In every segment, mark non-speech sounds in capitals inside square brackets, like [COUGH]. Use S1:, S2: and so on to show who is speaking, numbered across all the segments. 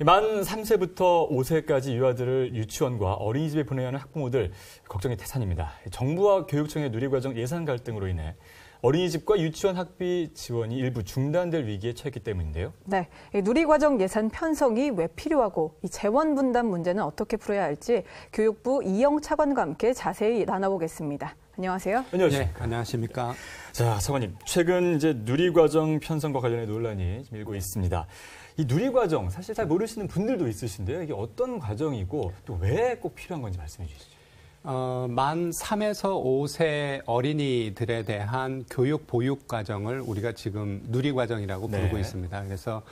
S1: 만 3세부터 5세까지 유아들을 유치원과 어린이집에 보내야 하는 학부모들 걱정이 태산입니다. 정부와 교육청의 누리과정 예산 갈등으로 인해 어린이집과 유치원 학비 지원이 일부 중단될 위기에 처했기 때문인데요.
S2: 네, 누리과정 예산 편성이 왜 필요하고 이 재원 분담 문제는 어떻게 풀어야 할지 교육부 이영 차관과 함께 자세히 나눠보겠습니다. 안녕하세요.
S3: 안녕하십니까. 네, 안녕하십니까.
S1: 자, 차관님, 최근 이제 누리과정 편성과 관련해 논란이 일고 있습니다. 이 누리과정 사실 잘 모르시는 분들도 있으신데요. 이게 어떤 과정이고 또 왜 꼭 필요한 건지 말씀해 주시죠.
S3: 어, 만 3에서 5세 어린이들에 대한 교육 보육 과정을 우리가 지금 누리 과정이라고 부르고 네. 있습니다. 그래서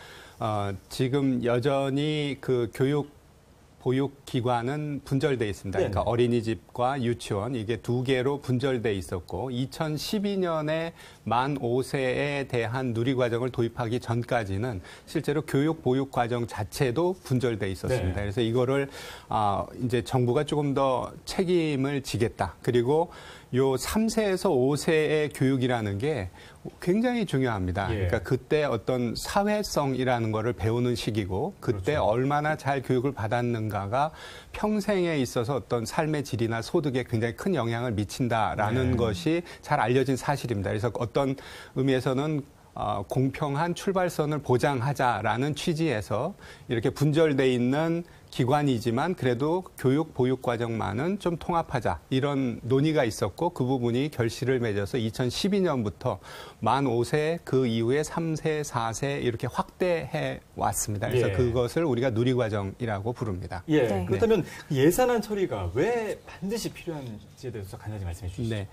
S3: 어, 지금 여전히 그 교육 보육기관은 분절돼 있습니다. 그러니까 네네. 어린이집과 유치원 이게 두 개로 분절돼 있었고 2012년에 만 5세에 대한 누리과정을 도입하기 전까지는 실제로 교육 보육 과정 자체도 분절돼 있었습니다. 네. 그래서 이거를 아 이제 정부가 조금 더 책임을 지겠다. 그리고 요 3세에서 5세의 교육이라는 게 굉장히 중요합니다. 예. 그러니까 그때 어떤 사회성이라는 거를 배우는 시기고 그때 그렇죠. 얼마나 잘 교육을 받았는가가 평생에 있어서 어떤 삶의 질이나 소득에 굉장히 큰 영향을 미친다라는 네. 것이 잘 알려진 사실입니다. 그래서 어떤 의미에서는 어, 공평한 출발선을 보장하자라는 취지에서 이렇게 분절돼 있는 기관이지만 그래도 교육 보육 과정만은 좀 통합하자 이런 논의가 있었고 그 부분이 결실을 맺어서 2012년부터 만 5세 그 이후에 3세, 4세 이렇게 확대해 왔습니다. 그래서 예. 그것을 우리가 누리 과정이라고 부릅니다.
S1: 예. 네. 그렇다면 예산안 처리가 왜 반드시 필요한지에 대해서 간단히 말씀해 주시죠. 네.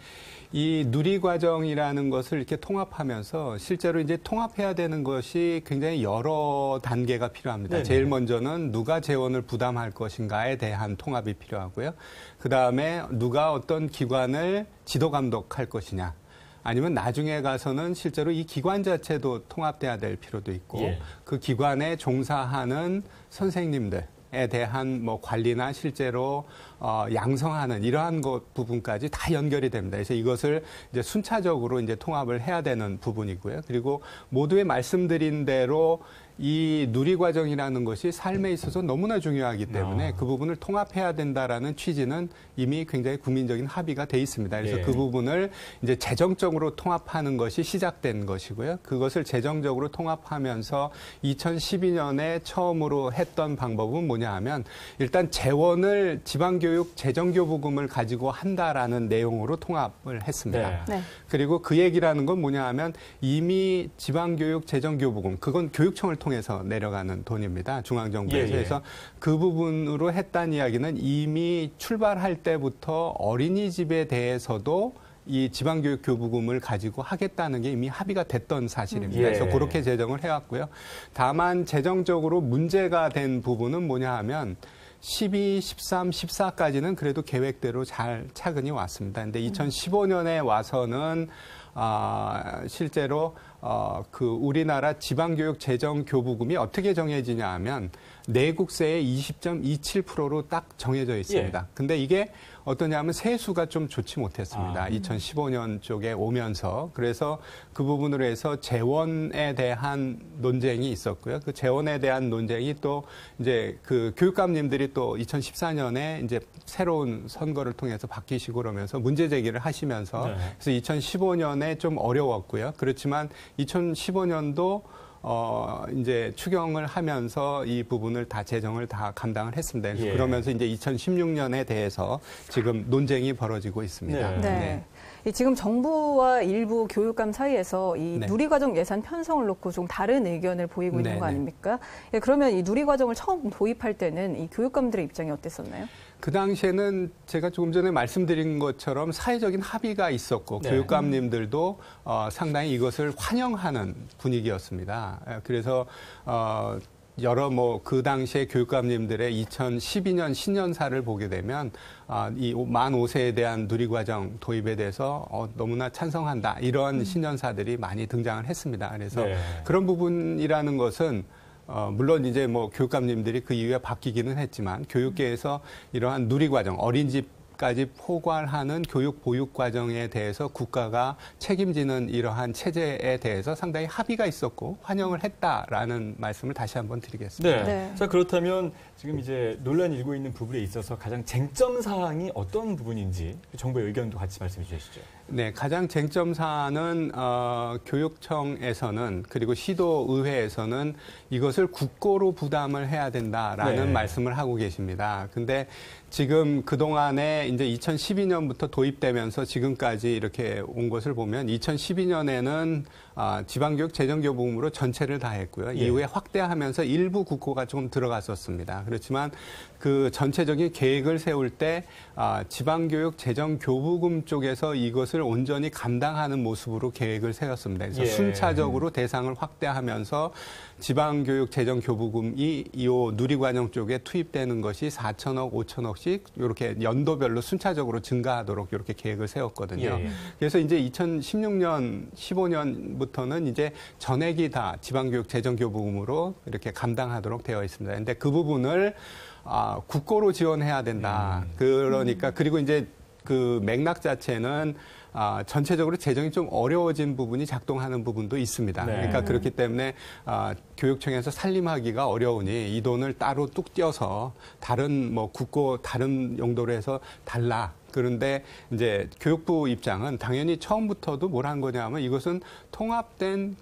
S3: 이 누리 과정이라는 것을 이렇게 통합하면서 실제로 이제 통합해야 되는 것이 굉장히 여러 단계가 필요합니다. 네네. 제일 먼저는 누가 재원을 부담할 것인가에 대한 통합이 필요하고요. 그 다음에 누가 어떤 기관을 지도 감독할 것이냐. 아니면 나중에 가서는 실제로 이 기관 자체도 통합돼야 될 필요도 있고 예. 그 기관에 종사하는 선생님들 에 대한 뭐 관리나 실제로 어, 양성하는 이러한 것 부분까지 다 연결이 됩니다. 그래서 이것을 이제 순차적으로 이제 통합을 해야 되는 부분이고요. 그리고 모두의 말씀드린 대로 이 누리 과정이라는 것이 삶에 있어서 너무나 중요하기 때문에 아. 그 부분을 통합해야 된다라는 취지는 이미 굉장히 국민적인 합의가 돼 있습니다. 그래서 예. 그 부분을 이제 재정적으로 통합하는 것이 시작된 것이고요. 그것을 재정적으로 통합하면서 2012년에 처음으로 했던 방법은 뭐냐 하면 일단 재원을 지방교육 재정교부금을 가지고 한다라는 내용으로 통합을 했습니다. 네. 네. 그리고 그 얘기라는 건 뭐냐 하면 이미 지방교육 재정교부금 그건 교육청을 통해서 내려가는 돈입니다. 중앙정부에서. 예, 예. 그래서 그 부분으로 했다는 이야기는 이미 출발할 때부터 어린이집에 대해서도 이 지방교육 교부금을 가지고 하겠다는 게 이미 합의가 됐던 사실입니다. 예. 그래서 그렇게 재정을 해왔고요. 다만 재정적으로 문제가 된 부분은 뭐냐 하면 12, 13, 14까지는 그래도 계획대로 잘 차근히 왔습니다. 근데 2015년에 와서는 아, 실제로 어, 그 우리나라 지방교육 재정 교부금이 어떻게 정해지냐 하면 내국세의 20.27%로 딱 정해져 있습니다. 예. 근데 이게 어떠냐면 세수가 좀 좋지 못했습니다. 아. 2015년 쪽에 오면서 그래서 그 부분으로 해서 재원에 대한 논쟁이 있었고요. 그 재원에 대한 논쟁이 또 이제 그 교육감님들이 또 2014년에 이제 새로운 선거를 통해서 바뀌시고 그러면서 문제 제기를 하시면서 네. 그래서 2015년에 좀 어려웠고요. 그렇지만 2015년도 어, 이제 추경을 하면서 이 부분을 다 재정을 다 감당을 했습니다. 예. 그러면서 이제 2016년에 대해서 지금 논쟁이 벌어지고 있습니다. 네.
S2: 네. 네. 지금 정부와 일부 교육감 사이에서 이 네. 누리과정 예산 편성을 놓고 좀 다른 의견을 보이고 있는 네, 거 네. 아닙니까? 예, 그러면 이 누리과정을 처음 도입할 때는 이 교육감들의 입장이 어땠었나요?
S3: 그 당시에는 제가 조금 전에 말씀드린 것처럼 사회적인 합의가 있었고 네. 교육감님들도 어, 상당히 이것을 환영하는 분위기였습니다. 그래서 어, 여러 뭐 그 당시에 교육감님들의 2012년 신년사를 보게 되면 아, 이만 5세에 대한 누리과정 도입에 대해서 어, 너무나 찬성한다 이런 음. 신년사들이 많이 등장을 했습니다. 그래서 네. 그런 부분이라는 것은 어, 물론 이제 뭐 교육감님들이 그 이후에 바뀌기는 했지만 교육계에서 이러한 누리과정, 어린이집 까지 포괄하는 교육 보육 과정에 대해서 국가가 책임지는 이러한 체제에 대해서 상당히 합의가 있었고 환영을 했다라는 말씀을 다시 한번 드리겠습니다.
S1: 네. 네. 자 그렇다면 지금 이제 논란이 일고 있는 부분에 있어서 가장 쟁점 사항이 어떤 부분인지 정부의 의견도 같이 말씀해 주시죠.
S3: 네, 가장 쟁점 사안은 어, 교육청에서는 그리고 시도 의회에서는 이것을 국고로 부담을 해야 된다라는 네. 말씀을 하고 계십니다. 근데 지금 그 동안에 이제 2012년부터 도입되면서 지금까지 이렇게 온 것을 보면 2012년에는 아, 지방교육 재정교부금으로 전체를 다 했고요. 예. 이후에 확대하면서 일부 국고가 좀 들어갔었습니다. 그렇지만 그 전체적인 계획을 세울 때 아, 지방교육 재정교부금 쪽에서 이것을 온전히 감당하는 모습으로 계획을 세웠습니다. 그래서 예. 순차적으로 대상을 확대하면서 지방교육 재정교부금이 이 누리과정 쪽에 투입되는 것이 4천억, 5천억씩 이렇게 연도별로 순차적으로 증가하도록 이렇게 계획을 세웠거든요. 예. 그래서 이제 2016년, 15년 부터는 이제 전액이 다 지방교육 재정교부금으로 이렇게 감당하도록 되어 있습니다. 근데 그 부분을 아, 국고로 지원해야 된다. 음. 그러니까 그리고 이제 그 맥락 자체는 아, 전체적으로 재정이 좀 어려워진 부분이 작동하는 부분도 있습니다. 네. 그러니까 그렇기 때문에 아, 교육청에서 살림하기가 어려우니 이 돈을 따로 뚝 떼어서 다른 뭐 국고 다른 용도로 해서 달라. 그런데 이제 교육부 입장은 당연히 처음부터도 뭘 한 거냐면 이것은 통합된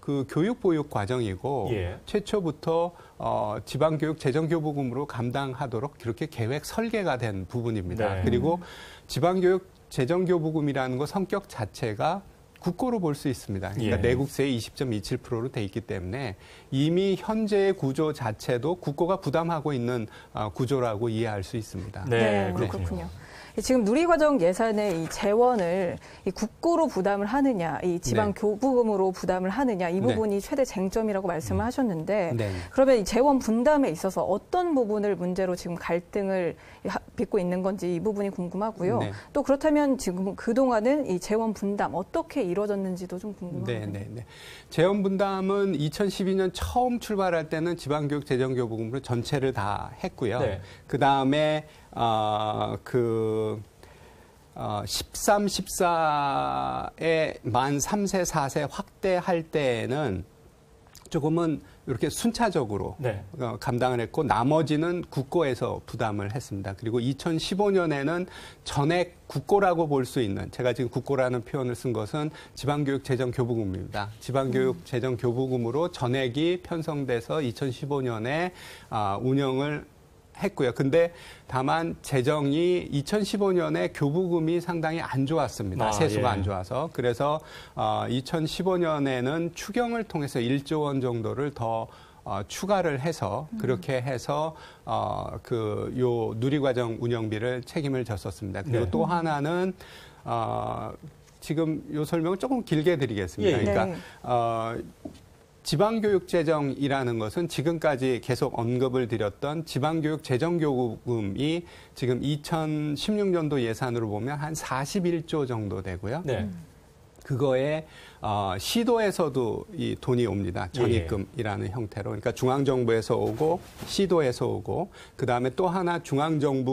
S3: 그 교육 보육 과정이고 예. 최초부터 어, 지방교육 재정교부금으로 감당하도록 그렇게 계획 설계가 된 부분입니다. 네. 그리고 지방교육 재정교부금이라는 거 성격 자체가 국고로 볼 수 있습니다. 그러니까 예. 내국세의 20.27%로 돼 있기 때문에 이미 현재의 구조 자체도 국고가 부담하고 있는 어, 구조라고 이해할 수 있습니다.
S2: 네, 네 그렇군요. 지금 누리과정 예산의 이 재원을 이 국고로 부담을 하느냐, 이 지방 네. 교부금으로 부담을 하느냐 이 네. 부분이 네. 최대 쟁점이라고 말씀을 음. 하셨는데 네. 그러면 이 재원 분담에 있어서 어떤 부분을 문제로 지금 갈등을 빚고 있는 건지 이 부분이 궁금하고요. 네. 또 그렇다면 지금 그 동안은 이 재원 분담 어떻게 이루어졌는지도 좀 궁금합니다. 네, 네, 네.
S3: 재원 분담은 2012년 처음 출발할 때는 지방교육 재정교부금으로 전체를 다 했고요. 네. 그 다음에 어, 그 어, 13, 14에 만 3세, 4세 확대할 때에는 조금은 이렇게 순차적으로 네. 어, 감당을 했고 나머지는 국고에서 부담을 했습니다. 그리고 2015년에는 전액 국고라고 볼 수 있는 제가 지금 국고라는 표현을 쓴 것은 지방교육 재정 교부금입니다. 지방교육 음. 재정 교부금으로 전액이 편성돼서 2015년에 아, 운영을 했고요. 근데 다만 재정이 2015년에 교부금이 상당히 안 좋았습니다. 아, 세수가 예. 안 좋아서. 그래서 어, 2015년에는 추경을 통해서 1조 원 정도를 더 어, 추가를 해서 음. 그렇게 해서 어, 그요 누리과정 운영비를 책임을 졌었습니다. 그리고 네. 또 하나는 어, 지금 요 설명을 조금 길게 드리겠습니다. 예. 그러니까 네. 어, 지방교육재정이라는 것은 지금까지 계속 언급을 드렸던 지방교육 재정교부금이 지금 2016년도 예산으로 보면 한 41조 정도 되고요. 네. 그거에 어, 시도에서도 이 돈이 옵니다. 전입금이라는 예. 형태로. 그러니까 중앙정부에서 오고 시도에서 오고 그다음에 또 하나 중앙정부와의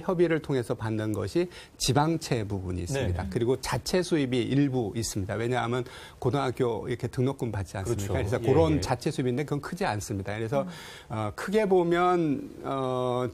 S3: 협의를 통해서 받는 것이 지방채 부분이 있습니다. 네. 그리고 자체 수입이 일부 있습니다. 왜냐하면 고등학교 이렇게 등록금 받지 않습니까? 그렇죠. 그래서 그런 예, 예. 자체 수입인데 그건 크지 않습니다. 그래서 음. 어, 크게 보면 어,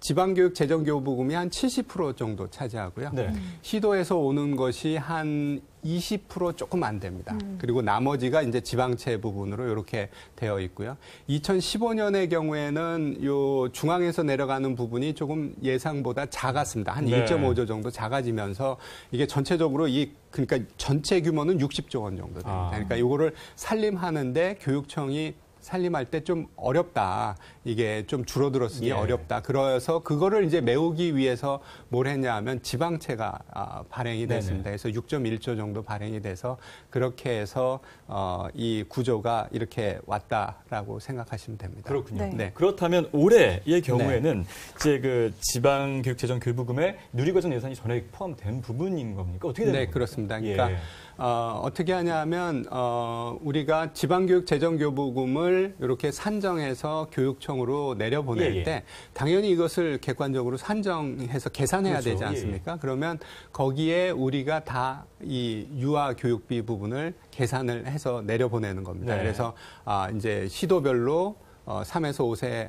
S3: 지방교육 재정교부금이 한 70% 정도 차지하고요. 네. 시도에서 오는 것이 한 20% 조금 안 됩니다. 음. 그리고 나머지가 이제 지방채 부분으로 이렇게 되어 있고요. 2015년의 경우에는 요 중앙에서 내려가는 부분이 조금 예상보다 작았습니다. 한 네. 1.5조 정도 작아지면서 이게 전체적으로 이 그러니까 전체 규모는 60조 원 정도 됩니다. 아. 그러니까 요거를 살림하는데 교육청이 살림할 때 좀 어렵다. 이게 좀 줄어들었으니 예. 어렵다. 그래서 그거를 이제 메우기 위해서 뭘 했냐 하면 지방채가 아, 발행이 됐습니다. 네네. 그래서 6.1조 정도 발행이 돼서 그렇게 해서 어, 이 구조가 이렇게 왔다라고 생각하시면 됩니다.
S1: 그렇군요. 네. 네. 그렇다면 올해의 경우에는 네. 이제 그 지방 교육재정 교부금에 누리과정 예산이 전액 포함된 부분인 겁니까? 어떻게 되는
S3: 네, 그렇습니다. 그러니까 예. 어, 어떻게 하냐면 어, 우리가 지방교육 재정교부금을 이렇게 산정해서 교육청으로 내려보낼 예, 예. 때 당연히 이것을 객관적으로 산정해서 계산해야 그렇죠. 되지 예, 예. 않습니까? 예, 그러면 거기에 우리가 다 이 유아 교육비 부분을 계산을 해서 내려보내는 겁니다. 네. 그래서 아 이제 시도별로 어, 3에서 5세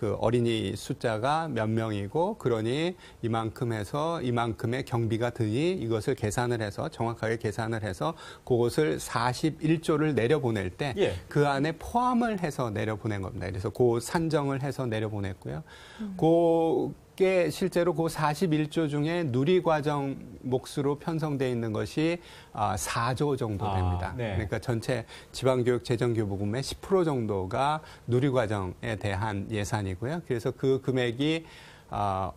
S3: 그 어린이 숫자가 몇 명이고 그러니 이만큼 해서 이만큼의 경비가 드니 이것을 계산을 해서 정확하게 계산을 해서 그것을 41조를 내려보낼 때그 예. 그 안에 포함을 해서 내려보낸 겁니다. 그래서 그 산정을 해서 내려보냈고요. 음. 그게 실제로 그 41조 중에 누리과정 몫으로 편성돼 있는 것이 4조 아, 정도 아, 됩니다. 아, 네. 그러니까 전체 지방교육 재정교부금의 10% 정도가 누리과정에 대한 예산이고요. 그래서 그 금액이 아,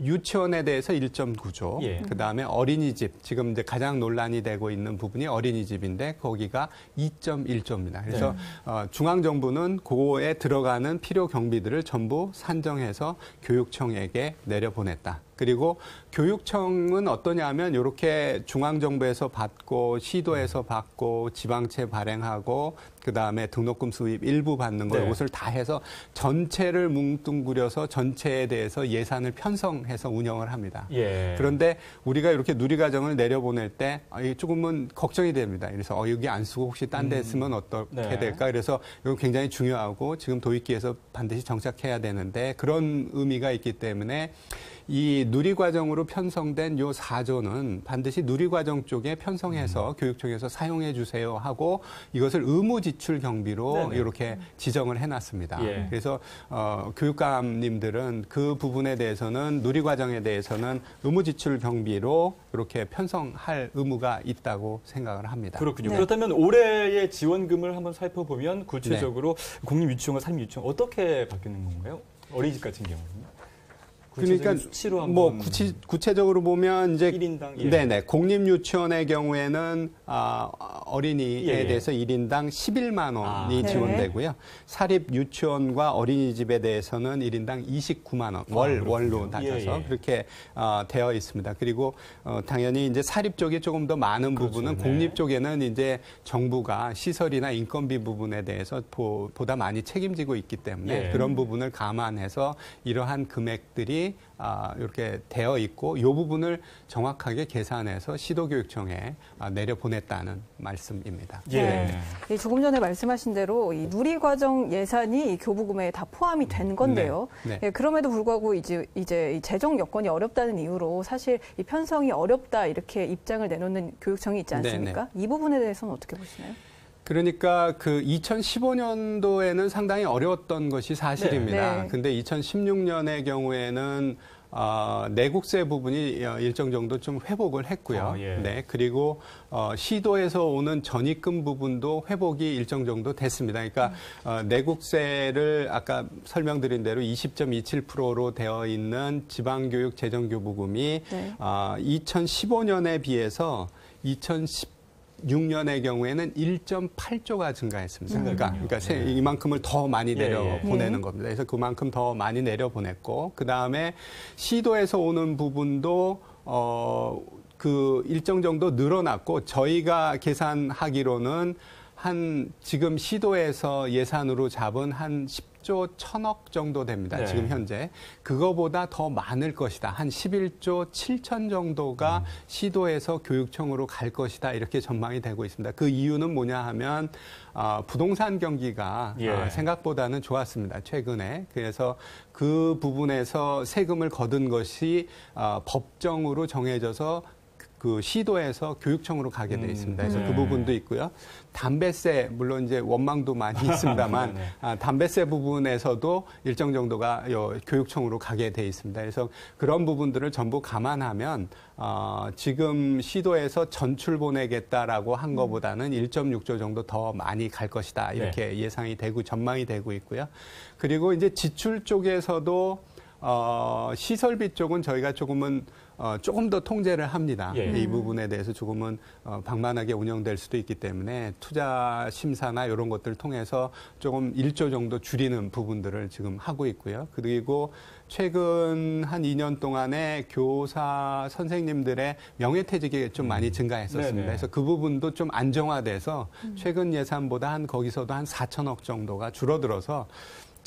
S3: 유치원에 대해서 1.9조, 예. 그 다음에 어린이집, 지금 이제 가장 논란이 되고 있는 부분이 어린이집인데 거기가 2.1조입니다. 그래서 네. 어, 중앙정부는 그거에 들어가는 필요 경비들을 전부 산정해서 교육청에게 내려보냈다. 그리고 교육청은 어떠냐면 이렇게 중앙정부에서 받고 시도에서 받고 지방채 발행하고 그다음에 등록금 수입 일부 받는 거 네. 이것을 다 해서 전체를 뭉뚱그려서 전체에 대해서 예산을 편성해서 운영을 합니다. 예. 그런데 우리가 이렇게 누리과정을 내려보낼 때 아, 조금은 걱정이 됩니다. 그래서 어, 여기 안 쓰고 혹시 딴데 음. 쓰면 어떻게 네. 될까? 그래서 이건 굉장히 중요하고 지금 도입기에서 반드시 정착해야 되는데 그런 의미가 있기 때문에 이 누리 과정으로 편성된 요 4조는 반드시 누리 과정 쪽에 편성해서 음. 교육청에서 사용해 주세요 하고 이것을 의무 지출 경비로 네네. 이렇게 지정을 해놨습니다. 예. 그래서 어, 교육감님들은 그 부분에 대해서는 누리 과정에 대해서는 의무 지출 경비로 이렇게 편성할 의무가 있다고 생각을 합니다.
S1: 그렇군요. 네. 그렇다면 올해의 지원금을 한번 살펴보면 구체적으로 네. 국립유치원과 산림유치원 어떻게 바뀌는 건가요? 어린이집 같은 경우는?
S3: 그러니까 뭐 구치, 구체적으로 보면 이제 1인당 예. 네네 공립 유치원의 경우에는 아, 어린이에 예. 대해서 1인당 11만 원이 아. 지원되고요. 네. 사립 유치원과 어린이집에 대해서는 1인당 29만 원, 월 아, 월로 따져서 예, 예. 그렇게 어, 되어 있습니다. 그리고 어, 당연히 이제 사립 쪽이 조금 더 많은 그렇죠. 부분은 네. 공립 쪽에는 이제 정부가 시설이나 인건비 부분에 대해서 보, 다 많이 책임지고 있기 때문에 예. 그런 부분을 감안해서 이러한 금액들이 아, 이렇게 되어 있고 이 부분을 정확하게 계산해서 시도교육청에 아, 내려보냈다는 말씀입니다.
S2: 예. 네. 조금 전에 말씀하신 대로 이 누리과정 예산이 교부금에 다 포함이 된 건데요. 네. 네. 예, 그럼에도 불구하고 이제 이제 재정 여건이 어렵다는 이유로 사실 이 편성이 어렵다 이렇게 입장을 내놓는 교육청이 있지 않습니까? 네, 네. 이 부분에 대해서는 어떻게 보시나요?
S3: 그러니까 그 2015년도에는 상당히 어려웠던 것이 사실입니다. 네. 네. 근데 2016년의 경우에는 어, 내국세 부분이 어, 일정 정도 좀 회복을 했고요. 어, 예. 네. 그리고 어, 시도에서 오는 전입금 부분도 회복이 일정 정도 됐습니다. 그러니까 음. 어, 내국세를 아까 설명드린 대로 20.27%로 되어 있는 지방교육 재정교부금이 네. 어, 2015년에 비해서 2010 6년의 경우에는 1.8조가 증가했습니다. 음. 그러니까, 그러니까 네. 이만큼을 더 많이 내려 예, 예. 보내는 네. 겁니다. 그래서 그만큼 더 많이 내려 보냈고 그 다음에 시도에서 오는 부분도 어. 그 일정 정도 늘어났고 저희가 계산하기로는 한 지금 시도에서 예산으로 잡은 한 10 조 천억 정도 됩니다. 네. 지금 현재. 그거보다 더 많을 것이다. 한 11조 7천 정도가 음. 시도에서 교육청으로 갈 것이다. 이렇게 전망이 되고 있습니다. 그 이유는 뭐냐 하면 어, 부동산 경기가 예. 어, 생각보다는 좋았습니다. 최근에. 그래서 그 부분에서 세금을 거둔 것이 어, 법정으로 정해져서 그 시도에서 교육청으로 가게 돼 있습니다. 그래서 그 네. 그 부분도 있고요. 담배세 물론 이제 원망도 많이 [LAUGHS] 있습니다만 네. 아, 담배세 부분에서도 일정 정도가 요 교육청으로 가게 돼 있습니다. 그래서 그런 부분들을 전부 감안하면 어, 지금 시도에서 전출 보내겠다라고 한 음. 것보다는 1.6조 정도 더 많이 갈 것이다 이렇게 네. 예상이 되고 전망이 되고 있고요. 그리고 이제 지출 쪽에서도 어, 시설비 쪽은 저희가 조금은 어, 조금 더 통제를 합니다.
S1: 예.
S3: 이 부분에 대해서 조금은 어, 방만하게 운영될 수도 있기 때문에 투자 심사나 이런 것들을 통해서 조금 1조 정도 줄이는 부분들을 지금 하고 있고요. 그리고 최근 한 2년 동안에 교사 선생님들의 명예퇴직이 좀 많이 증가했었습니다.
S1: 네네.
S3: 그래서 그 부분도 좀 안정화돼서 최근 예산보다 한 거기서도 한 4천억 정도가 줄어들어서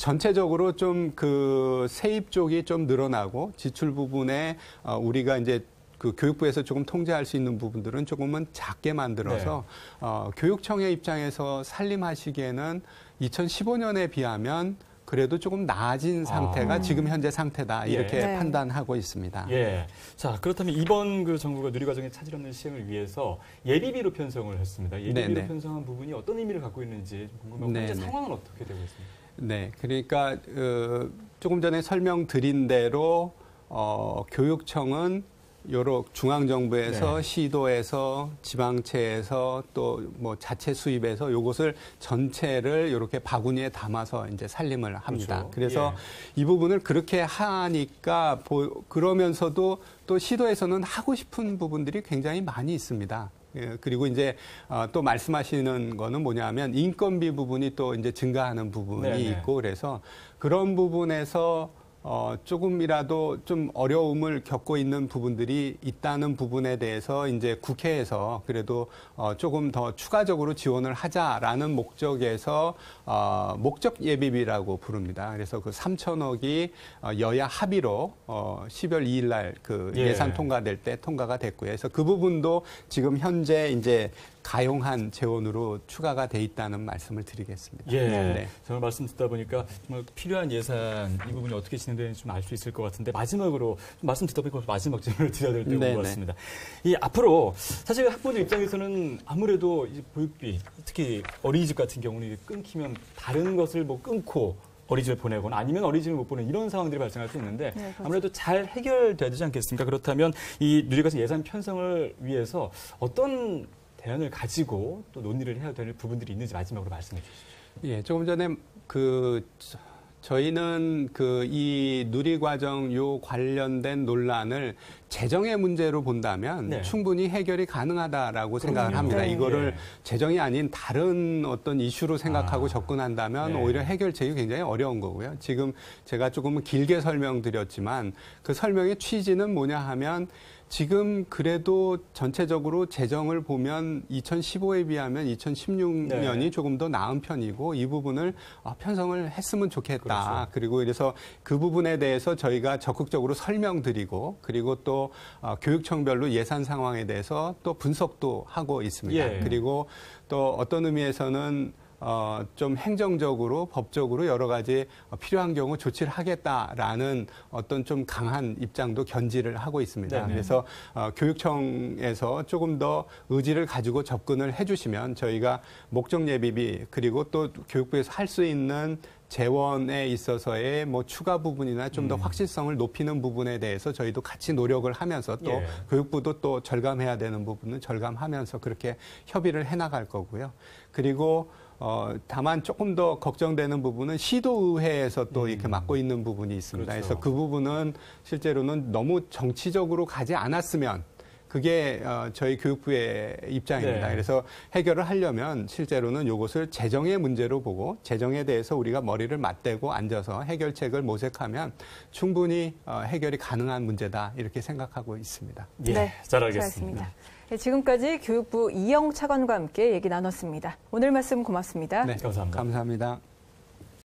S3: 전체적으로 좀 그 세입 쪽이 좀 늘어나고 지출 부분에 어, 우리가 이제 그 교육부에서 조금 통제할 수 있는 부분들은 조금은 작게 만들어서 어, 교육청의 입장에서 살림하시기에는 2015년에 비하면 그래도 조금 나아진 상태가
S1: 아.
S3: 지금 현재 상태다
S1: 예.
S3: 이렇게
S2: 네.
S3: 판단하고 있습니다.
S1: 예. 자, 그렇다면 이번 그 정부가 누리과정의 차질 없는 시행을 위해서 예비비로 편성을 했습니다. 예비비로
S3: 네네.
S1: 편성한 부분이 어떤 의미를 갖고 있는지 좀 궁금하고 현재
S3: 네네.
S1: 상황은 어떻게 되고 있습니까?
S3: 네, 그러니까 어, 조금 전에 설명드린 대로 어, 교육청은 여러 중앙 정부에서
S1: 네.
S3: 시도에서 지방채에서 또 뭐 자체 수입해서 요것을 전체를 이렇게 바구니에 담아서 이제 살림을 합니다.
S1: 그렇죠.
S3: 그래서
S1: 예.
S3: 이 부분을 그렇게 하니까 보- 그러면서도 또 시도에서는 하고 싶은 부분들이 굉장히 많이 있습니다. 예, 그리고 이제 어, 또 말씀하시는 거는 뭐냐면 인건비 부분이 또 이제 증가하는 부분이
S1: 네네.
S3: 있고 그래서 그런 부분에서 어, 조금이라도 좀 어려움을 겪고 있는 부분들이 있다는 부분에 대해서 이제 국회에서 그래도 어, 조금 더 추가적으로 지원을 하자라는 목적에서 어, 목적 예비비라고 부릅니다. 그래서 그 3천억이 어, 여야 합의로 어, 10월 2일 날그
S1: 예.
S3: 예산 통과될 때 통과가 됐고요. 그래서 그 부분도 지금 현재 이제 가용한 재원으로 추가가 돼 있다는 말씀을 드리겠습니다.
S1: 예.
S3: 네.
S1: 정말 말씀 듣다 보니까 정말 필요한 예산 이 부분이 어떻게 진행되는지 좀 알 수 있을 것 같은데 마지막으로 좀 말씀 듣다 보니까 마지막 질문을 [LAUGHS] 드려야 될
S3: 네네.
S1: 것 같습니다. 이 앞으로 사실 학부모들 입장에서는 아무래도 이제 보육비 특히 어린이집 같은 경우는 끊기면 다른 것을 뭐 끊고 어린이집을 보내거나 아니면 어린이집을 못 보내는 이런 상황들이 발생할 수 있는데
S2: 네, 그렇죠.
S1: 아무래도 잘 해결돼야 되지 않겠습니까? 그렇다면 이 누리과정 예산 편성을 위해서 어떤 대안을 가지고 또 논의를 해야 될 부분들이 있는지 마지막으로 말씀해 주시죠.
S3: 예, 조금 전에 그 저- 저희는 그 이 누리 과정 요 관련된 논란을 재정의 문제로 본다면
S1: 네.
S3: 충분히 해결이 가능하다라고 생각을
S1: 그럼요.
S3: 합니다.
S2: 네.
S3: 이거를
S1: 예.
S3: 재정이 아닌 다른 어떤 이슈로 생각하고
S1: 아.
S3: 접근한다면
S1: 네.
S3: 오히려 해결책이 굉장히 어려운 거고요. 지금 제가 조금 길게 설명드렸지만 그 설명의 취지는 뭐냐 하면 지금 그래도 전체적으로 재정을 보면 2015에 비하면 2016년이
S1: 네.
S3: 조금 더 나은 편이고 이 부분을 어, 편성을 했으면 좋겠다.
S1: 그렇죠.
S3: 그리고 그래서 그 부분에 대해서 저희가 적극적으로 설명드리고 그리고 또 어, 교육청별로 예산 상황에 대해서 또 분석도 하고 있습니다.
S1: 예.
S3: 그리고 또 어떤 의미에서는 어, 좀 행정적으로, 법적으로 여러 가지 어, 필요한 경우 조치를 하겠다라는 어떤 좀 강한 입장도 견지를 하고 있습니다.
S1: 네네.
S3: 그래서 어, 교육청에서 조금 더 의지를 가지고 접근을 해주시면 저희가 목적 예비비 그리고 또 교육부에서 할 수 있는 재원에 있어서의 뭐 추가 부분이나 좀더
S1: 음.
S3: 확실성을 높이는 부분에 대해서 저희도 같이 노력을 하면서 또
S1: 예.
S3: 교육부도 또 절감해야 되는 부분은 절감하면서 그렇게 협의를 해나갈 거고요. 그리고 어, 다만 조금 더 걱정되는 부분은 시도의회에서 또 이렇게
S1: 음.
S3: 맡고 있는 부분이 있습니다.
S1: 그렇죠.
S3: 그래서 그 부분은 실제로는 너무 정치적으로 가지 않았으면 그게 어, 저희 교육부의 입장입니다.
S1: 네.
S3: 그래서 해결을 하려면 실제로는 이것을 재정의 문제로 보고 재정에 대해서 우리가 머리를 맞대고 앉아서 해결책을 모색하면 충분히 어, 해결이 가능한 문제다 이렇게 생각하고 있습니다.
S1: 예,
S2: 네,
S1: 잘 알겠습니다.
S2: 네, 지금까지 교육부 이영 차관과 함께 얘기 나눴습니다. 오늘 말씀 고맙습니다.
S3: 네,
S1: 감사합니다.
S3: 감사합니다.